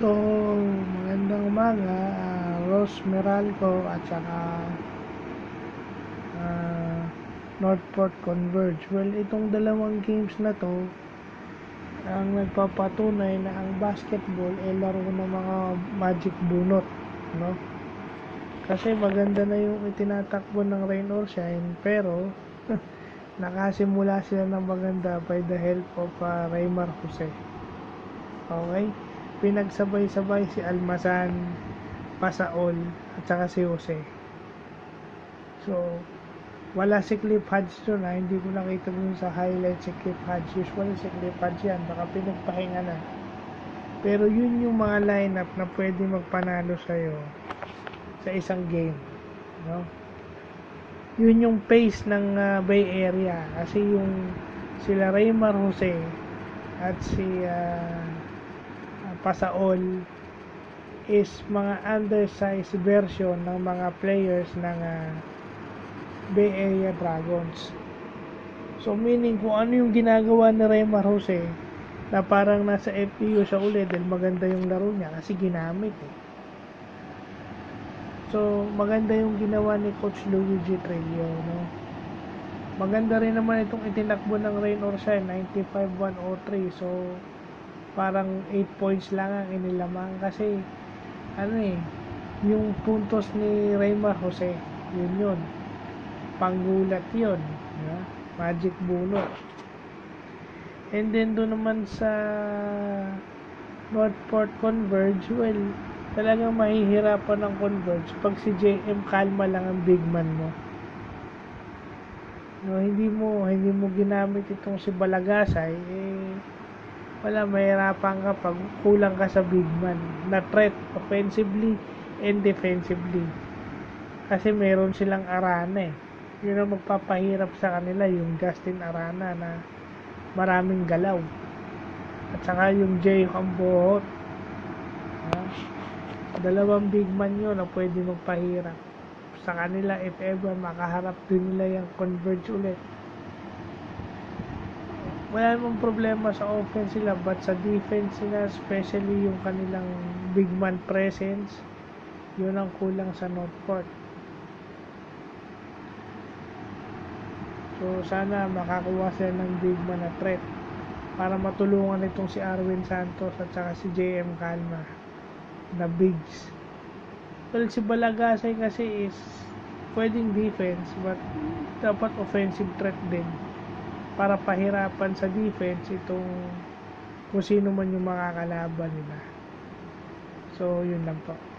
So, magandang umaga, uh, Rose Meralco at saka uh, Northport Converge. Well, itong dalawang games na to, ang nagpapatunay na ang basketball ay laro ng mga magic bunot, no? Kasi maganda na yung itinatakbo ng rain or shine, pero nakasimula sila ng maganda by the help of uh, Raymar Jose. Okay? Pinagsabay-sabay si Almasan, Pasaol, at saka si Jose. So, wala si Cliff Hodge doon ha. Hindi ko nakita dun sa highlight si Cliff Hodge. Usually si Cliff Hodge yan. Baka pinagpahinga na. Pero yun yung mga lineup na pwede magpanalo sa'yo sa isang game. No? Yun yung pace ng uh, Bay Area. Kasi yung sila Raymar Jose at si uh, Pasaol is mga undersized version ng mga players ng uh, Bay Area Dragons. So meaning kung ano yung ginagawa ni Remar Jose na parang nasa FPU siya ulit dahil maganda yung laro niya kasi ginamit eh. So maganda yung ginawa ni Coach Luigi Trillo no. Maganda rin naman itong itinakbo ng Rain or Shine 95-103 so parang 8 points lang ang inilamang. Kasi ano eh yung puntos ni Raymar Jose yun yun. Panggulat yun yeah? magic bunot and then doon naman sa Northport Converge well talagang mahihirapan ng Converge. Pag si JM Kalma lang ang big man mo. No, hindi mo hindi mo ginamit itong si Balagasay eh wala mahirapan ka pag kulang ka sa big man. Na threat offensively and defensively. Kasi meron silang Arana eh. Yun ang magpapahirap sa kanila yung Justin Arana na maraming galaw. At saka yung Jay Hambohot ha? dalawang big man yun na pwede magpahirap. Sa kanila if ever makaharap din nila yung converge ulit wala namang problema sa offense sila but sa defense sila especially yung kanilang big man presence yun ang kulang sa Northport so sana makakuha sila ng big man na threat para matulungan itong si Arwin Santos at saka si JM Calma na bigs. Well si Balagasay kasi is pwedeng defense but dapat offensive threat din para pahirapan sa defense itong kung sino man yung makakalaban nila. So, yun lang po.